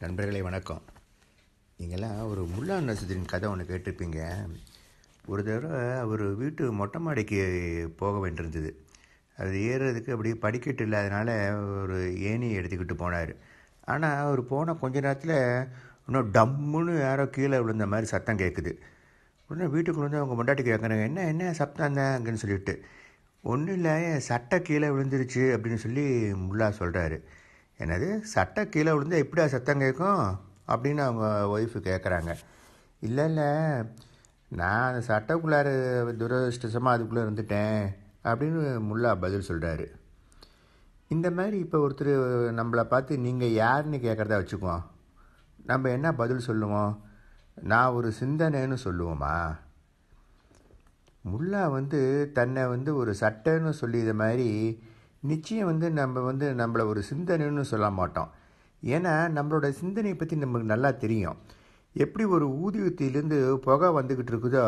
நண்பர்களே வணக்கம். நீங்கள்லாம் ஒரு முல்லா நசுதின் கதை ஒன்று கேட்டிருப்பீங்க. ஒரு தடவை அவர் வீட்டு மொட்டை மாடிக்கு போக வேண்டியிருந்தது. அது ஏறுறதுக்கு அப்படியே படிக்கட்டு இல்லாதனால ஒரு ஏணி எடுத்துக்கிட்டு போனார். ஆனால் அவர் போன கொஞ்ச நேரத்தில் இன்னும் டம்முன்னு யாரோ கீழே விழுந்த மாதிரி சத்தம் கேட்குது. உடனே வீட்டுக்குள்ள வந்து அவங்க பொண்டாட்டி கேட்குறாங்க என்ன என்ன சத்தம் தான் அங்கன்னு சொல்லிட்டு. ஒன்றும் இல்லை சட்டை கீழே விழுந்துருச்சு அப்படின்னு சொல்லி முல்லா சொல்கிறாரு என்னது? சட்டை கீழே விழுந்தால் எப்படியா சத்தம் கேட்கும் அப்படின்னு அவங்க ஒய்ஃபு கேட்குறாங்க இல்லை இல்லை. நான் அந்த சட்டைக்குள்ளார துரதிருஷ்டமாக அதுக்குள்ளே இருந்துட்டேன் அப்படின்னு முல்லா பதில் சொல்கிறாரு இந்த மாதிரி இப்போ ஒருத்தர் நம்மளை பார்த்து நீங்கள் யாருன்னு கேட்குறதா வச்சுக்குவோம். நம்ம என்ன பதில் சொல்லுவோம்? நான் ஒரு சிந்தனைன்னு சொல்லுவோமா? முல்லா வந்து தன்னை வந்து ஒரு சட்டைன்னு சொல்லி இது மாதிரி நிச்சயம் வந்து நம்ம வந்து நம்மளை ஒரு சிந்தனைன்னு சொல்ல மாட்டோம். ஏன்னா நம்மளோட சிந்தனையை பற்றி நமக்கு நல்லா தெரியும். எப்படி ஒரு ஊதியத்திலேருந்து புகை வந்துக்கிட்டு இருக்குதோ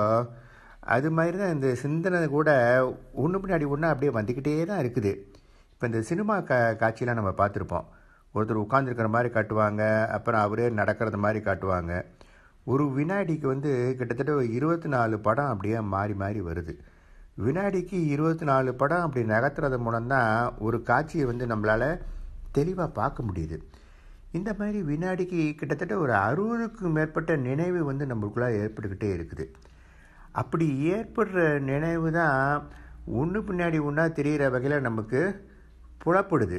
அது மாதிரி தான் இந்த சிந்தனை கூட ஒன்று பின்னாடி ஒன்றா அப்படியே வந்துக்கிட்டே தான் இருக்குது. இப்போ இந்த சினிமா கா காட்சியெலாம் நம்ம பார்த்துருப்போம். ஒருத்தர் உட்காந்துருக்கிற மாதிரி காட்டுவாங்க அப்புறம் அவரே நடக்கிறது மாதிரி காட்டுவாங்க. ஒரு வினாடிக்கு வந்து கிட்டத்தட்ட இருபத்தி நாலு படம் அப்படியே மாறி மாறி வருது. வினாடிக்கு இருபத்தி நாலு படம் அப்படி நகர்த்துறது மூலம்தான் ஒரு காட்சியை வந்து நம்மளால் தெளிவாக பார்க்க முடியுது. இந்த மாதிரி வினாடிக்கு கிட்டத்தட்ட ஒரு அறுபதுக்கும் மேற்பட்ட நினைவு வந்து நம்மளுக்குள்ளே ஏற்பட்டுக்கிட்டே இருக்குது. அப்படி ஏற்படுற நினைவு தான் ஒன்று பின்னாடி ஒன்றா தெரிகிற வகையில் நமக்கு புலப்படுது.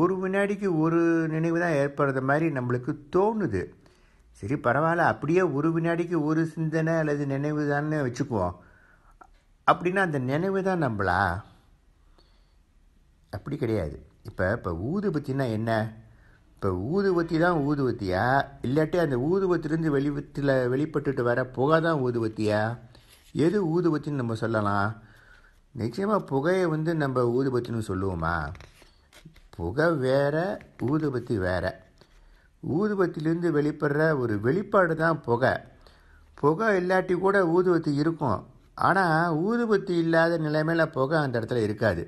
ஒரு வினாடிக்கு ஒரு நினைவு தான் ஏற்படுற மாதிரி நம்மளுக்கு தோணுது. சரி பரவாயில்ல அப்படியே ஒரு வினாடிக்கு ஒரு சிந்தனை அல்லது நினைவு தானே வச்சுக்குவோம். அப்படின்னா அந்த நினைவு தான் நம்மளா? அப்படி கிடையாது. இப்போ இப்போ ஊதுபத்தினா என்ன? இப்போ ஊதுபத்தி தான் ஊதுபத்தியா? இல்லாட்டி அந்த ஊதுபத்திலேருந்து வெளிவத்தில் வெளிப்பட்டுட்டு வர புகை தான் ஊதுபத்தியா? எது ஊதுபத்தின்னு நம்ம சொல்லலாம்? நிச்சயமாக புகையை வந்து நம்ம ஊதுபத்தின்னு சொல்லுவோமா? புகை வேற ஊதுபத்தி வேற. ஊதுபத்திலேருந்து வெளிப்படுற ஒரு வெளிப்பாடு தான் புகை. புகை இல்லாட்டி கூட ஊதுபத்தி இருக்கும். ஆனால் ஊதுபத்தி இல்லாத நிலைமையில் புகை அந்த இடத்துல இருக்காது.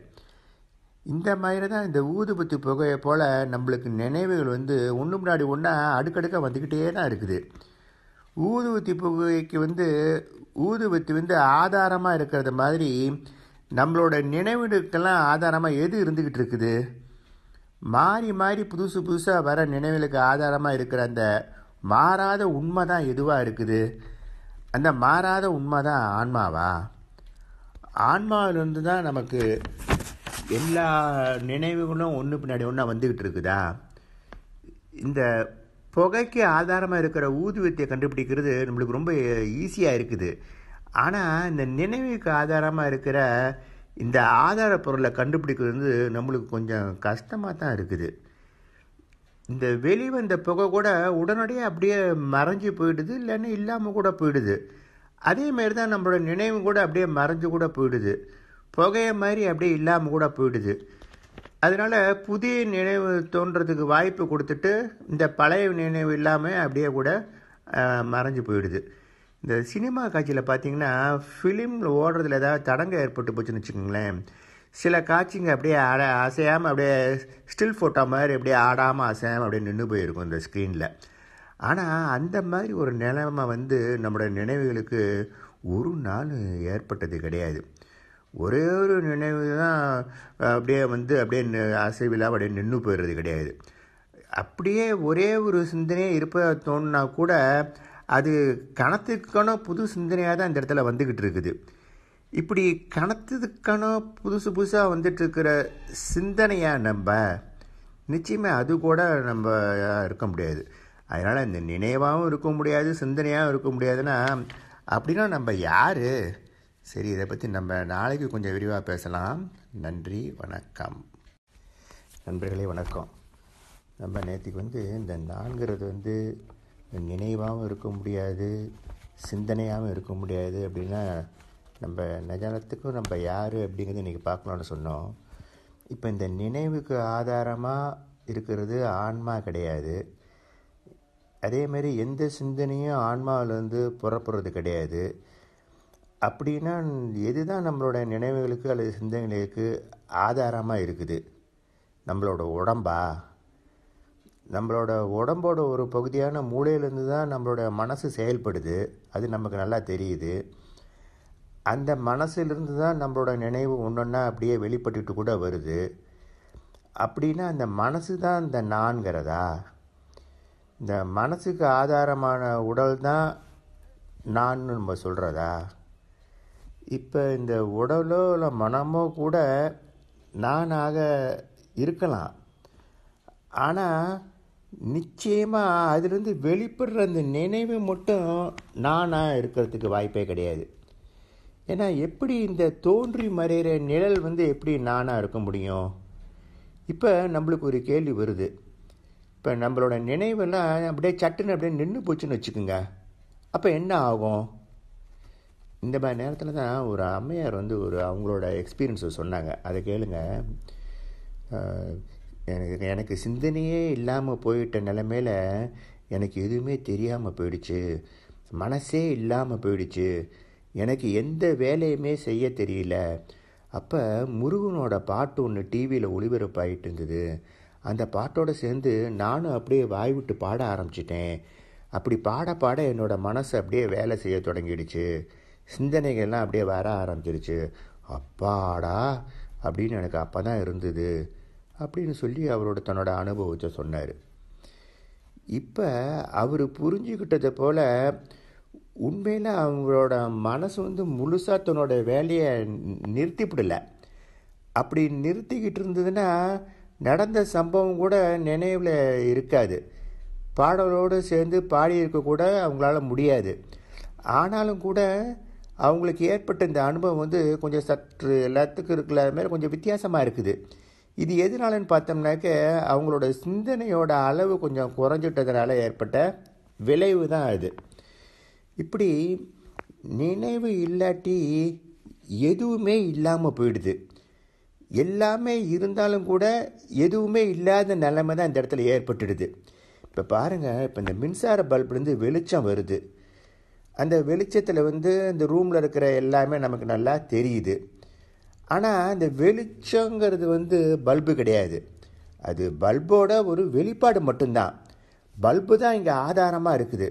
இந்த மாதிரி தான் இந்த ஊதுபத்தி புகையை போல் நம்மளுக்கு நினைவுகள் வந்து ஒன்று முன்னாடி ஒன்றா அடுக்கடுக்காக வந்துக்கிட்டே தான் இருக்குது. ஊதுபத்தி புகைக்கு வந்து ஊதுபத்தி வந்து ஆதாரமாக இருக்கிறது மாதிரி நம்மளோட நினைவுகளுக்கெல்லாம் ஆதாரமாக எது இருந்துக்கிட்டு இருக்குது? மாறி மாறி புதுசு புதுசாக வர நினைவுகளுக்கு ஆதாரமாக இருக்கிற அந்த மாறாத உண்மை தான் எதுவாக இருக்குது? அந்த மாறாத உண்மை தான் ஆன்மாவா? ஆன்மாவிலிருந்து தான் நமக்கு எல்லா நினைவுகளும் ஒன்று பின்னாடி ஒன்றா வந்துக்கிட்டு இருக்குதா? இந்த புகைக்கு ஆதாரமாக இருக்கிற ஊதுவத்தை கண்டுபிடிக்கிறது நம்மளுக்கு ரொம்ப ஈஸியாக இருக்குது. ஆனால் இந்த நினைவுக்கு ஆதாரமாக இருக்கிற இந்த ஆதார பொருளை கண்டுபிடிக்கிறது வந்து நம்மளுக்கு கொஞ்சம் கஷ்டமாக தான் இருக்குது. இந்த வெளிவந்த புகை கூட உடனடியாக அப்படியே மறைஞ்சு போயிடுது இல்லைன்னு இல்லாமல் கூட போயிடுது. அதேமாரி தான் நம்மளோட நினைவு கூட அப்படியே மறைஞ்சு கூட போயிடுது. புகையை மாதிரி அப்படியே இல்லாமல் கூட போயிடுது. அதனால் புதிய நினைவு தோன்றதுக்கு வாய்ப்பு கொடுத்துட்டு இந்த பழைய நினைவு இல்லாமல் அப்படியே கூட மறைஞ்சு போயிடுது. இந்த சினிமா காட்சியில் பார்த்தீங்கன்னா ஃபிலிமில் ஓடுறதுல ஏதாவது தடங்க ஏற்பட்டு போச்சுன்னு வச்சுக்கோங்களேன். சில காட்சிங்க அப்படியே ஆட அசையாமல் அப்படியே ஸ்டில் ஃபோட்டோ மாதிரி அப்படியே ஆடாமல் அசையாமல் அப்படியே நின்று போயிருக்கும் இந்த ஸ்க்ரீனில் ஆனால் அந்த மாதிரி ஒரு நிலைமை வந்து நம்மளோட நினைவுகளுக்கு ஒரு நாள் ஏற்பட்டது கிடையாது. ஒரே ஒரு நினைவு தான் அப்படியே வந்து அப்படியே அசைவில்லாமல் அப்படியே நின்று போயிடுறது கிடையாது. அப்படியே ஒரே ஒரு சிந்தனையே இருப்ப தோணுனா கூட அது கணத்துக்கான புது சிந்தனையாக தான் இந்த இடத்துல வந்துக்கிட்டு இருக்குது. இப்படி கணத்துக்கணும் புதுசு புதுசாக வந்துட்டு இருக்கிற சிந்தனையாக நம்ம நிச்சயமாக அது கூட நம்ம இருக்க முடியாது. அதனால் இந்த நினைவாகவும் இருக்க முடியாது சிந்தனையாகவும் இருக்க முடியாதுன்னா அப்படின்னா நம்ம யார்? சரி இதை பற்றி நம்ம நாளைக்கு கொஞ்சம் விரிவாக பேசலாம். நன்றி வணக்கம். நண்பர்களே வணக்கம். நம்ம நேற்றுக்கு வந்து இந்த நான்கிறது வந்து நினைவாகவும் இருக்க முடியாது சிந்தனையாகவும் இருக்க முடியாது அப்படின்னா நம்ம நிஜத்துக்கும் நம்ம யார் அப்படிங்கிறது இன்றைக்கி பார்க்கணுன்னு சொன்னோம். இப்போ இந்த நினைவுக்கு ஆதாரமாக இருக்கிறது ஆன்மா கிடையாது. அதேமாரி எந்த சிந்தனையும் ஆன்மாவிலேருந்து புறப்படுறது கிடையாது. அப்படின்னா எது தான் நம்மளோட நினைவுகளுக்கு அல்லது சிந்தனைகளுக்கு ஆதாரமாக இருக்குது? நம்மளோட உடம்பா? நம்மளோட உடம்போட ஒரு பகுதியான மூளையிலேருந்து தான் நம்மளோட மனசு செயல்படுது. அது நமக்கு நல்லா தெரியுது. அந்த மனசிலிருந்து தான் நம்மளோட நினைவு ஒன்றொன்னா அப்படியே வெளிப்பட்டுட்டு கூட வருது. அப்படின்னா அந்த மனசு தான் இந்த நான்கிறதா? இந்த மனசுக்கு ஆதாரமான உடல் தான் நான்னு நம்ம சொல்கிறதா இப்போ இந்த உடலோ இல்லை மனமோ கூட நானாக இருக்கலாம். ஆனால் நிச்சயமாக அதிலிருந்து வெளிப்படுற அந்த நினைவு மட்டும் நானாக இருக்கிறதுக்கு வாய்ப்பே கிடையாது. ஏன்னா எப்படி இந்த தோன்றி மறைகிற நிழல் வந்து எப்படி நானாக இருக்க முடியும்? இப்போ நம்மளுக்கு ஒரு கேள்வி வருது. இப்போ நம்மளோட நினைவெல்லாம் அப்படியே சட்டுன்னு அப்படியே நின்று போச்சுன்னு வச்சுக்கோங்க. அப்போ என்ன ஆகும்? இந்த மாதிரி நேரத்தில் தான் ஒரு அம்மையார் வந்து ஒரு அவங்களோட எக்ஸ்பீரியன்ஸை சொன்னாங்க. அதை கேளுங்க. எனக்கு எனக்கு சிந்தனையே இல்லாமல் போயிட்ட நிலமையில எனக்கு எதுவுமே தெரியாமல் போயிடுச்சு. மனசே இல்லாமல் போயிடுச்சு. எனக்கு எந்த வேலையுமே செய்ய தெரியல. அப்போ முருகனோட பாட்டு ஒன்று டிவியில் ஒளிபரப்பாயிட்டு இருந்தது. அந்த பாட்டோடு சேர்ந்து நானும் அப்படியே வாய் விட்டு பாட ஆரம்பிச்சிட்டேன். அப்படி பாட பாட என்னோடய மனசு அப்படியே வேலை செய்ய தொடங்கிடுச்சு. சிந்தனைகள்லாம் அப்படியே வர ஆரம்பிச்சிருச்சு. அப்பாடா அப்படின்னு எனக்கு அப்போ தான் இருந்தது அப்படின்னு சொல்லி அவரோட தன்னோட அனுபவத்தை சொன்னார். இப்போ அவர் புரிஞ்சுக்கிட்டதை போல் உண்மையில் அவங்களோட மனசு வந்து முழுசாக தன்னோட வேலையை நிறுத்திவிடல. அப்படி நிறுத்திக்கிட்டு இருந்ததுன்னா நடந்த சம்பவம் கூட நினைவில் இருக்காது. பாடலோடு சேர்ந்து பாடியிருக்க கூட அவங்களால முடியாது. ஆனாலும் கூட அவங்களுக்கு ஏற்பட்ட இந்த அனுபவம் வந்து கொஞ்சம் சற்று எல்லாத்துக்கும் இருக்கிற மாதிரி கொஞ்சம் வித்தியாசமாக இருக்குது. இது எதனாலன்னு பார்த்தோம்னாக்க அவங்களோட சிந்தனையோட அளவு கொஞ்சம் குறைஞ்சிட்டதுனால ஏற்பட்ட விளைவு தான் அது. இப்படி நினைவு இல்லாட்டி எதுவுமே இல்லாமல் போயிடுது. எல்லாமே இருந்தாலும் கூட எதுவுமே இல்லாத நிலைமை தான் இந்த இடத்துல ஏற்பட்டுடுது. இப்போ பாருங்கள் இப்போ இந்த மின்சார பல்ப்லேருந்து வெளிச்சம் வருது. அந்த வெளிச்சத்தில் வந்து இந்த ரூமில் இருக்கிற எல்லாமே நமக்கு நல்லா தெரியுது. ஆனால் இந்த வெளிச்சங்கிறது வந்து பல்பு கிடையாது. அது பல்போட ஒரு வெளிப்பாடு மட்டும்தான். பல்பு தான் இங்கே ஆதாரமாக இருக்குது.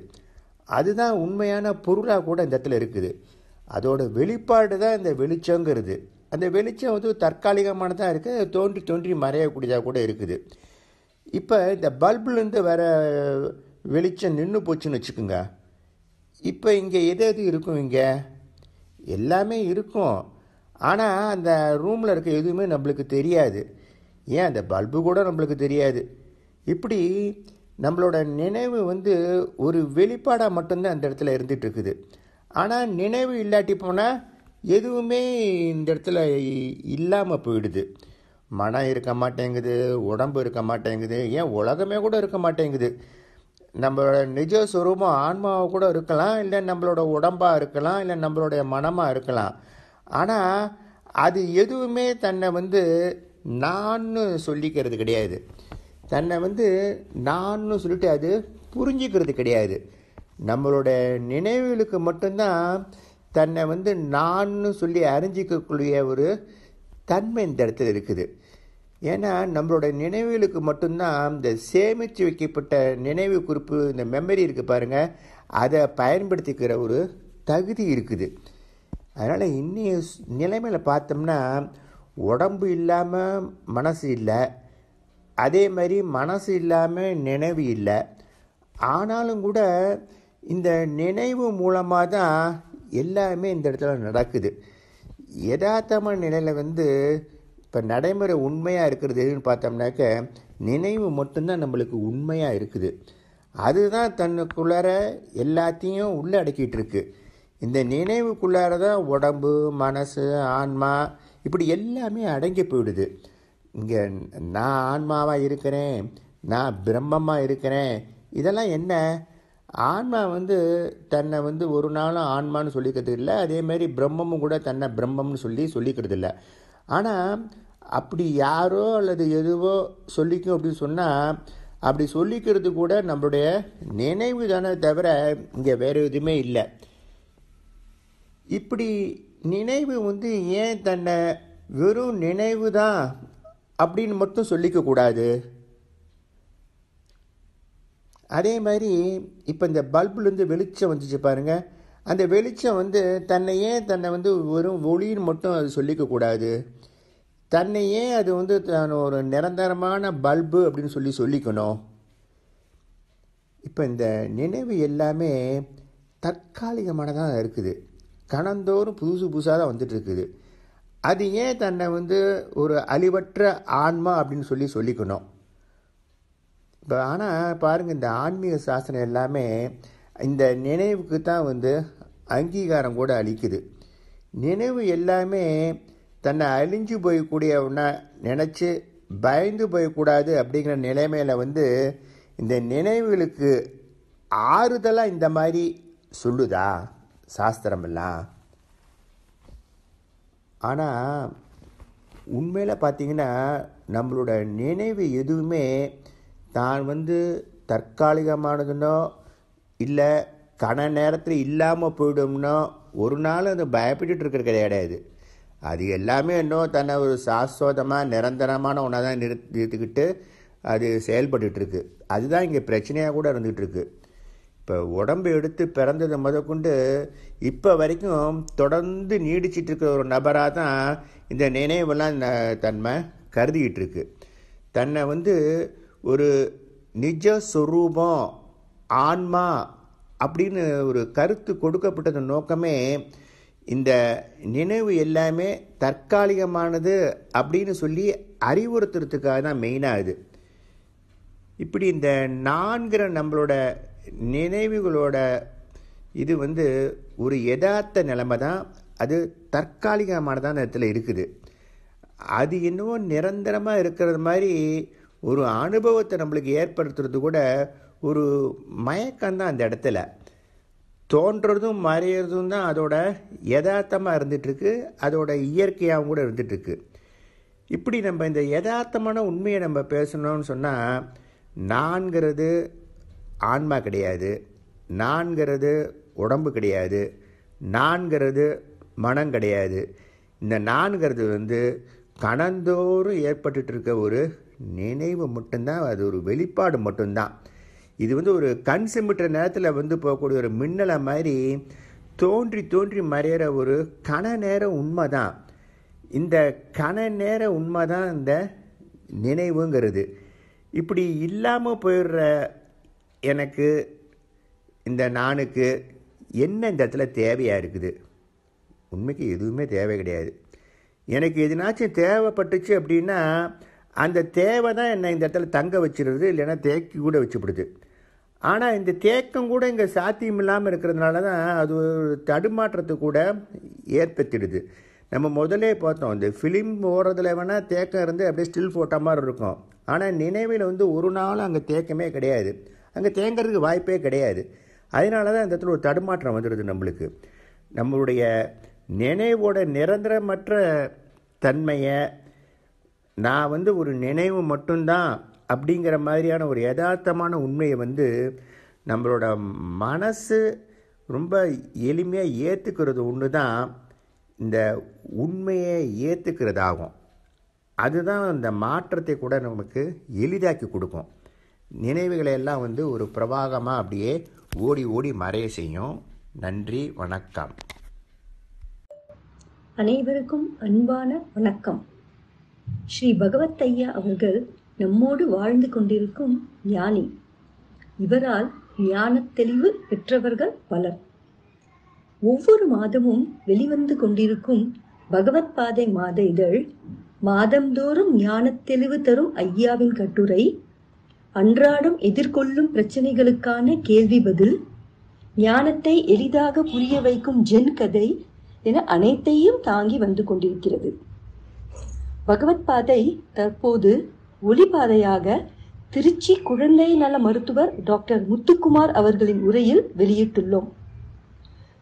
அதுதான் உண்மையான பொருளாக கூட இந்த இடத்துல இருக்குது. அதோட வெளிப்பாடு தான் இந்த வெளிச்சங்கிறது. அந்த வெளிச்சம் வந்து தற்காலிகமானதாக இருக்குது தோன்றி தோன்றி மறையக்கூடியதாக கூட இருக்குது. இப்போ இந்த பல்புலேருந்து வர வெளிச்சம் நின்று போச்சுன்னு வச்சுக்கோங்க. இப்போ இங்கே எது எது இருக்கும் இங்கே? எல்லாமே இருக்கும். ஆனால் அந்த ரூமில் இருக்க எதுவுமே நம்மளுக்கு தெரியாது. ஏன்? அந்த பல்பு கூட நம்மளுக்கு தெரியாது. இப்படி நம்மளோட நினைவு வந்து ஒரு வெளிப்பாடாக மட்டும்தான் அந்த இடத்துல இருந்துகிட்டு இருக்குது ஆனால் நினைவு இல்லாட்டி போனால் எதுவுமே இந்த இடத்துல இல்லாமல் போயிடுது. மனம் இருக்க மாட்டேங்குது உடம்பு இருக்க மாட்டேங்குது ஏன் உலகமே கூட இருக்க மாட்டேங்குது. நம்மளோட நிஜ சுரூபம் ஆன்மாவை கூட இருக்கலாம் இல்லை நம்மளோட உடம்பாக இருக்கலாம் இல்லை நம்மளுடைய மனமாக இருக்கலாம். ஆனால் அது எதுவுமே தன்னை வந்து நான்னு சொல்லிக்கிறது கிடையாது. தன்னை வந்து நான்னு சொல்லிட்டு அது புரிஞ்சிக்கிறது கிடையாது. நம்மளோட நினைவுகளுக்கு மட்டும்தான் தன்னை வந்து நான்னு சொல்லி அறிஞ்சிக்கக்கூடிய ஒரு தன்மை இந்த இடத்துல இருக்குது. ஏன்னா நம்மளோட நினைவுகளுக்கு மட்டும்தான் இந்த சேமித்து வைக்கப்பட்ட நினைவு குறிப்பு இந்த மெமரி இருக்குது பாருங்கள் அதை பயன்படுத்திக்கிற ஒரு தகுதி இருக்குது. அதனால் இன்னைய நிலைமையில் பார்த்தோம்னா உடம்பு இல்லாமல் மனசு இல்லை. அதே மாதிரி மனசு இல்லாமல் நினைவு இல்லை. ஆனாலும் கூட இந்த நினைவு மூலமாக தான் எல்லாமே இந்த இடத்துல நடக்குது. யதார்த்தமான நிலையில் வந்து இப்போ நடைமுறை உண்மையாக இருக்கிறது எதுன்னு பார்த்தோம்னாக்க நினைவு மட்டும்தான் நம்மளுக்கு உண்மையாக இருக்குது. அதுதான் தன்னுக்குள்ளார எல்லாத்தையும் உள்ளே அடக்கிட்டு இருக்கு. இந்த நினைவுக்குள்ளார தான் உடம்பு மனசு ஆன்மா இப்படி எல்லாமே அடங்கி போயிடுது. இங்கே நான் ஆன்மாவாக இருக்கிறேன் நான் பிரம்மமாக இருக்கிறேன். இதெல்லாம் என்ன? ஆன்மா வந்து தன்னை வந்து ஒரு நாளும் ஆன்மான்னு சொல்லிக்கிறது இல்லை அதேமாதிரி பிரம்மமும் கூட தன்னை பிரம்மம்னு சொல்லி சொல்லிக்கிறது இல்லை. ஆனால் அப்படி யாரோ அல்லது எதுவோ சொல்லிக்கும் அப்படின்னு சொன்னால் அப்படி சொல்லிக்கிறது கூட நம்மளுடைய நினைவு தானே தவிர இங்கே வேறு எதுவுமே இல்லை. இப்படி நினைவு வந்து ஏன் தன்னை வெறும் நினைவு தான் அப்படின்னு மட்டும் சொல்லிக்க கூடாது. அதே மாதிரி இப்போ இந்த பல்புலேருந்து வெளிச்சம் வந்துச்சு பாருங்கள் அந்த வெளிச்சம் வந்து தன்னையே தன்னை வந்து வெறும் ஒளின்னு மட்டும் அது சொல்லிக்க கூடாது. தன்னையே அது வந்து தான் ஒரு நிரந்தரமான பல்பு அப்படின்னு சொல்லி சொல்லிக்கணும். இப்போ இந்த நினைவு எல்லாமே தற்காலிகமானதாக இருக்குது. கணந்தோறும் புதுசு புதுசாக தான் வந்துட்டு இருக்குது. அது ஏன் தன்னை வந்து ஒரு அழிவற்ற ஆன்மா அப்படின்னு சொல்லி சொல்லிக்கணும்? இப்போ ஆனால் பாருங்கள் இந்த ஆன்மீக சாஸ்திரம் எல்லாமே இந்த நினைவுக்கு தான் வந்து அங்கீகாரம் கூட அளிக்குது. நினைவு எல்லாமே தன்னை அழிஞ்சு போயக்கூடிய ஒன்றா நினச்சி பயந்து போயக்கூடாது அப்படிங்கிற நிலைமையில் வந்து இந்த நினைவுகளுக்கு ஆறுதலாக இந்த மாதிரி சொல்லுதா சாஸ்திரமெல்லாம்? ஆனால் உண்மையில் பார்த்தீங்கன்னா நம்மளோட நினைவு எதுவுமே தான் வந்து தற்காலிகமானதுனோ இல்லை கன நேரத்தில் இல்லாமல் போயிடும்னோ ஒரு நாள் அது பயப்பட்டு இருக்கிற கிடையாது. அது எல்லாமே இன்னும் தன்னை ஒரு சாஸ்வதமாக நிரந்தரமான ஒன்றா தான் நிறுத்தி நிறுத்திக்கிட்டு அது செயல்பட்டுருக்கு அதுதான் இங்கே பிரச்சனையாக கூட இருந்துகிட்ருக்கு இப்போ உடம்பு எடுத்து பிறந்தது முதற்கொண்டு இப்போ வரைக்கும் தொடர்ந்து நீடிச்சிட்டு இருக்கிற ஒரு நபராக தான் இந்த நினைவெல்லாம் தன்மை கருதிக்கிட்டு இருக்கு தன்னை வந்து ஒரு நிஜ சொரூபம் ஆன்மா அப்படின்னு ஒரு கருத்து கொடுக்கப்பட்டது நோக்கமே இந்த நினைவு எல்லாமே தற்காலிகமானது அப்படின்னு சொல்லி அறிவுறுத்துறதுக்காக தான் மெயினாக இது. இப்படி இந்த நான்கிற நம்மளோட நினைவுகளோட இது வந்து ஒரு யதார்த்த நிலைமை தான். அது தற்காலிகமானதான இடத்துல இருக்குது. அது இன்னமும் நிரந்தரமாக இருக்கிறது மாதிரி ஒரு அனுபவத்தை நம்மளுக்கு ஏற்படுத்துறது கூட ஒரு மயக்கம்தான் அந்த இடத்துல. தோன்றதும் மறையிறதும் தான் அதோட யதார்த்தமாக இருந்துகிட்ருக்கு அதோட இயற்கையாகவும் கூட இருந்துகிட்ருக்கு இப்படி நம்ம இந்த யதார்த்தமான உண்மையை நம்ம பேசணும்னு சொன்னால் நான்கிறது ஆன்மா கிடையாது. நான்கிறது உடம்பு கிடையாது. நான்கிறது மனம் கிடையாது. இந்த நான்கிறது வந்து கணந்தோறும் ஏற்பட்டுட்டு இருக்க ஒரு நினைவு மட்டும்தான் அது ஒரு வெளிப்பாடு மட்டும்தான். இது வந்து ஒரு கண் சிமிட்டுற நேரத்தில் வந்து போகக்கூடிய ஒரு மின்னலை மாதிரி தோன்றி தோன்றி மறையிற ஒரு கண நேர உண்மை தான் இந்த கண நேர உண்மை தான் இந்த நினைவுங்கிறது. இப்படி இல்லாமல் போயிடுற எனக்கு இந்த நானுக்கு என்ன இந்த இடத்துல தேவையாக இருக்குது? உண்மைக்கு எதுவுமே தேவை கிடையாது. எனக்கு எதுனாச்சும் தேவைப்பட்டுச்சு அப்படின்னா அந்த தேவை தான் என்னை இந்த இடத்துல தங்க வச்சிருது இல்லைன்னா தேக்கி கூட வச்சுப்படுது. ஆனால் இந்த தேக்கம் கூட இங்கே சாத்தியம் இல்லாமல் இருக்கிறதுனால தான் அது ஒரு தடுமாற்றத்தை கூட ஏற்படுத்திடுது. நம்ம முதலே பார்த்தோம் இந்த ஃபிலிம் ஓடுறதுல வேணால் தேக்கம் இருந்து அப்படியே ஸ்டில் ஃபோட்டோ மாதிரி இருக்கும். ஆனால் நினைவில் வந்து ஒரு நாளும் அங்கே தேக்கமே கிடையாது. அங்கே தேங்கிறதுக்கு வாய்ப்பே கிடையாது. அதனால தான் அந்த இடத்துல ஒரு தடுமாற்றம் வந்துடுது நம்மளுக்கு. நம்மளுடைய நினைவோட நிரந்தரமற்ற தன்மையை நான் வந்து ஒரு நினைவு மட்டும்தான் அப்படிங்கிற மாதிரியான ஒரு யதார்த்தமான உண்மையை வந்து நம்மளோட மனசு ரொம்ப எளிமையாக ஏற்றுக்கிறது ஒன்று தான் இந்த உண்மையை ஏற்றுக்கிறதாகும் அதுதான் அந்த மாற்றத்தை கூட நமக்கு எளிதாக்கி கொடுக்கும். நினைவுகளை எல்லாம் வந்து ஒரு பிரவாகமாக அப்படியே ஓடி ஓடி மறைய செய்யும். நன்றி வணக்கம். அனைவருக்கும் அன்பான வணக்கம். ஸ்ரீ பகவத் ஐயா அவர்கள் நம்மோடு வாழ்ந்து கொண்டிருக்கும் ஞானி. இவரால் ஞான தெளிவு பெற்றவர்கள் பலர். ஒவ்வொரு மாதமும் வெளிவந்து கொண்டிருக்கும் பகவத் பாதை மாத இதழ் மாதந்தோறும் ஞானத் தெளிவு தரும் ஐயாவின் கட்டுரை அன்றாடம் எதிர்கொள்ளும் பிரச்சனைகளுக்கான கேள்வி பதில் ஞானத்தை எளிதாக புரிய வைக்கும் ஜென் கதை என அனைத்தையும் தாங்கி வந்து கொண்டிருக்கிறது. பகவத் பாதை தற்போது ஒளிபாதையாக திருச்சி குழந்தை நல மருத்துவர் டாக்டர் முத்துக்குமார் அவர்களின் உரையில் வெளியிட்டுள்ளோம்.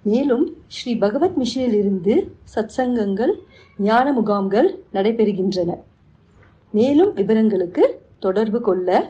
மேலும் ஸ்ரீ பகவத் மிஷனில் இருந்து சத்சங்கங்கள் ஞான முகாம்கள் நடைபெறுகின்றன. மேலும் விவரங்களுக்கு தொடர்பு கொள்ள